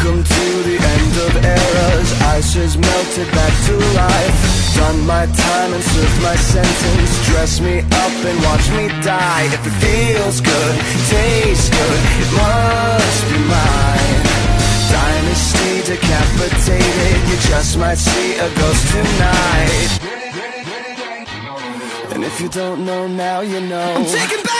Welcome to the end of eras. Ice has melted back to life. Done my time and served my sentence. Dress me up and watch me die. If it feels good, tastes good, it must be mine. Dynasty decapitated. You just might see a ghost tonight. And if you don't know now, you know. I'm taking back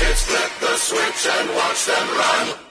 into sockets. Flip the switch and watch them run.